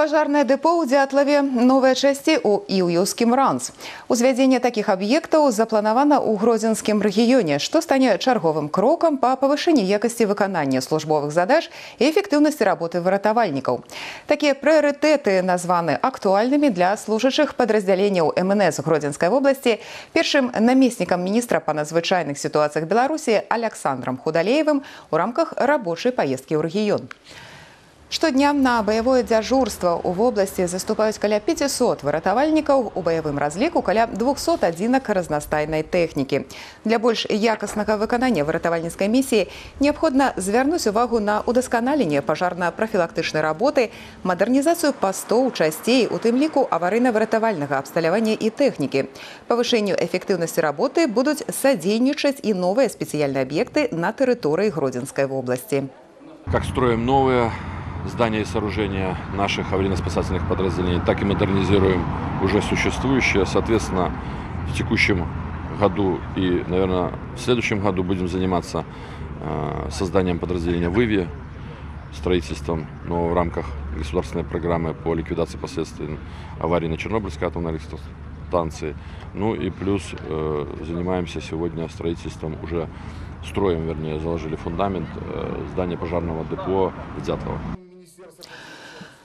Пажарнае дэпо ў дзятлаве новыя часці ў іўюскім ранц. Узвядзенне такіх аб'ектаў запланавана ў гродзенскім рэгіёне, што стане чарговым крокам па павышэнні якасці выканання службовых задач і эфектыўнасці работы выратавальнікаў. Такія прыярытэты названы актуальнымі для служачых падраздзяленняў МНС гродзенскай вобласці першым намеснікам міністра па надзвычайных сітуацыях Беларусі Александрам Худалеевым у рамках рабочай паездкі ў рэгіён. Штодня на баявое дзяжурства ў вобласці заступаюць каля 500 выратавальнікаў у баявым разліку каля 200 адзінак разнастайнай тэхнікі. Для больш якаснага выканання выратавальніцкай місіі неабходна звярнуць увагу на удасканаленне пажарна-прафілактычнай работы, мадэрнізацыю пастоў часцей, у тым ліку аварыйна-выратавальнага абсталявання і тэхнікі. Павышэнню эфектыўнасці работы будуць садзейнічаць і новыя спецыяльныя аб'екты на тэрыторыі гродзенскай вобласці. Как строим новые здания и сооружения наших аварийно-спасательных подразделений, так и модернизируем уже существующие. Соответственно, в текущем году и, наверное, в следующем году будем заниматься э, созданием подразделения ВИВИ, строительством, но в рамках государственной программы по ликвидации последствий аварии на Чернобыльской атомной электростанции. Ну и плюс э, занимаемся сегодня строительством уже строим, вернее, заложили фундамент э, здания пожарного депо в Дятлово.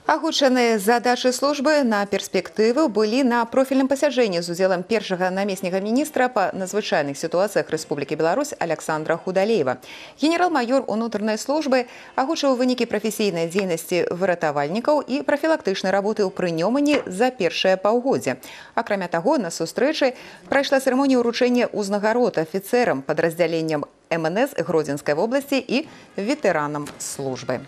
Агучаныя задачы службы на перспектыву былі на профільным пасяджэнні з удзелам першага намесніка міністра па надзвычайных сітуацыях Рэспублікі Беларусь Александра Худалеева. Генерал-майор унутранай службы агучыў вынікі прафесійнай дзейнасці выратавальнікаў і прафілактычнай работы ў прынёмані за першае паўгоддзе. Акрамя таго, на сустрэчы прайшла цырымонія ўручэння ўзнагарод афіцэрам падраздзяленням МНС Гродзенскай вобласці і ветэранам службы.